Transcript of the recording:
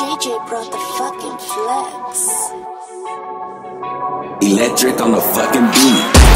JJ brought the fucking flex. Electric on the fucking beat.